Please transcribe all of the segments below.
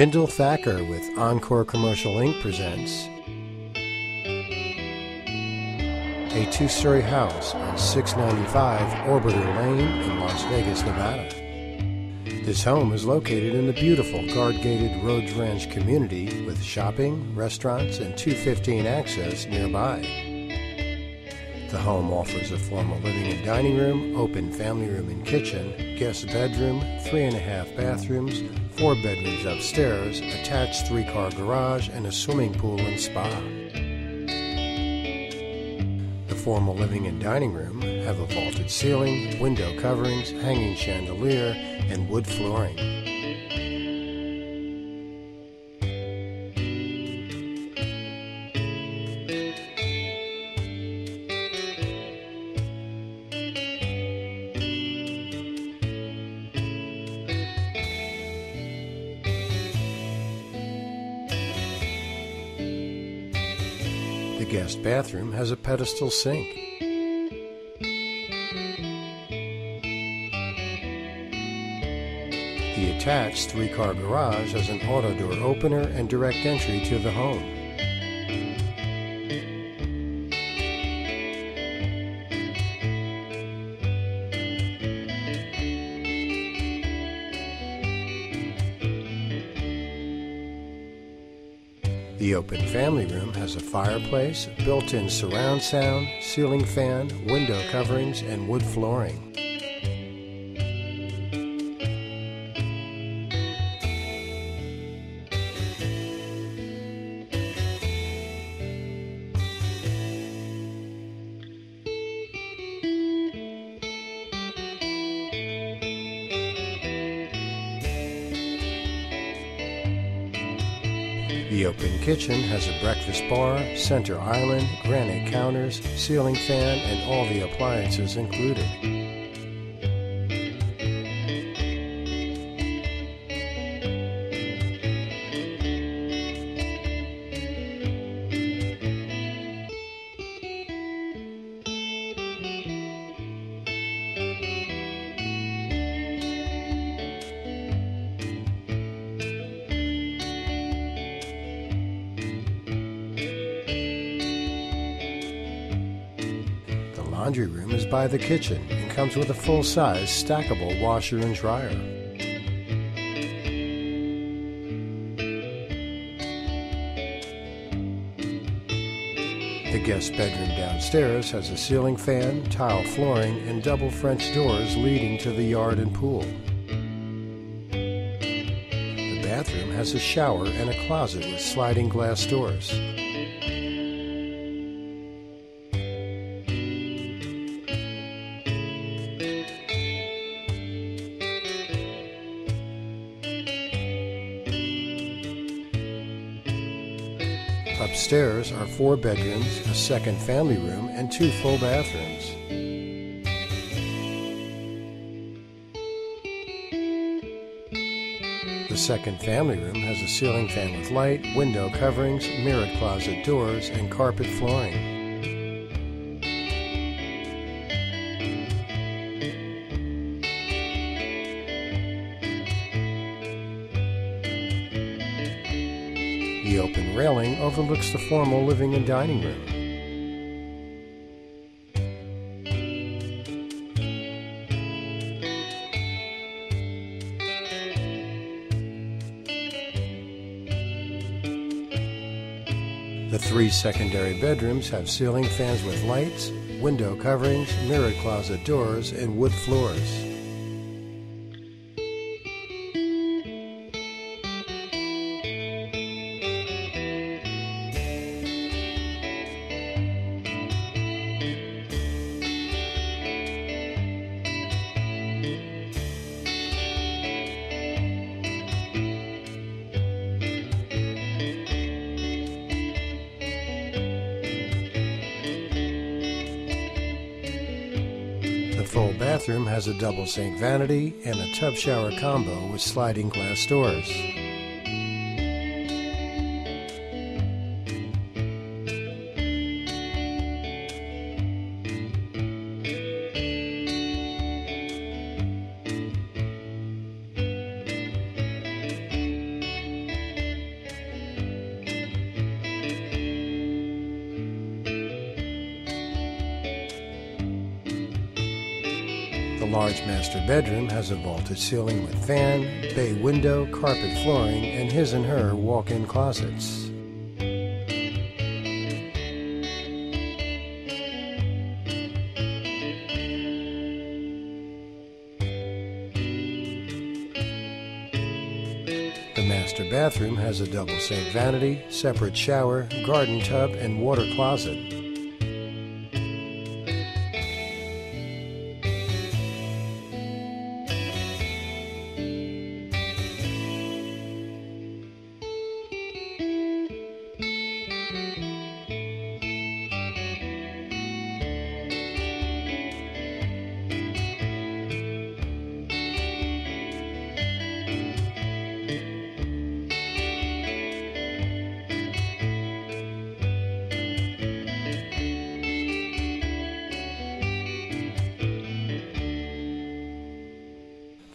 Kendall Thacker with Encore Commercial Inc. presents a two story house on 695 Orbiter Lane in Las Vegas, Nevada. This home is located in the beautiful guard gated Rhodes Ranch community with shopping, restaurants, and 215 access nearby. The home offers a formal living and dining room, open family room and kitchen, guest bedroom, three and a half bathrooms, four bedrooms upstairs, attached three car garage, and a swimming pool and spa. The formal living and dining room have a vaulted ceiling, window coverings, hanging chandelier, and wood flooring. The guest bathroom has a pedestal sink. The attached three car garage has an auto door opener and direct entry to the home. The open family room has a fireplace, built in surround sound, ceiling fan, window coverings, and wood flooring. The open kitchen has a breakfast bar, center island, granite counters, ceiling fan, and all the appliances included. Laundry room is by the kitchen and comes with a full size stackable washer and dryer. The guest bedroom downstairs has a ceiling fan, tile flooring, and double French doors leading to the yard and pool. The bathroom has a shower and a closet with sliding glass doors. Upstairs are four bedrooms, a second family room, and two full bathrooms. The second family room has a ceiling fan with light, window coverings, mirrored closet doors, and carpet flooring. The open railing overlooks the formal living and dining room. The three secondary bedrooms have ceiling fans with lights, window coverings, mirrored closet doors, and wood floors. Bathroom has a double sink vanity and a tub shower combo with sliding glass doors. Large master bedroom has a vaulted ceiling with fan, bay window, carpet flooring, and his and her walk in closets. The master bathroom has a double sink vanity, separate shower, garden tub, and water closet.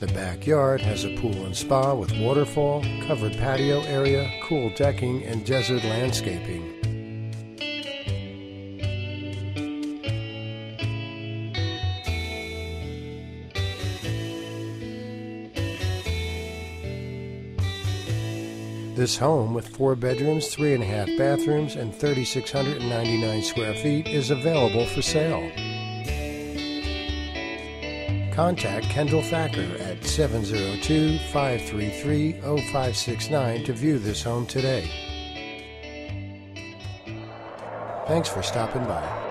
The backyard has a pool and spa with waterfall, covered patio area, cool decking, and desert landscaping. This home, with four bedrooms, three and a half bathrooms, and 3,699 square feet, is available for sale. Contact Kendall Thacker at 702 533 0569 to view this home today. Thanks for stopping by.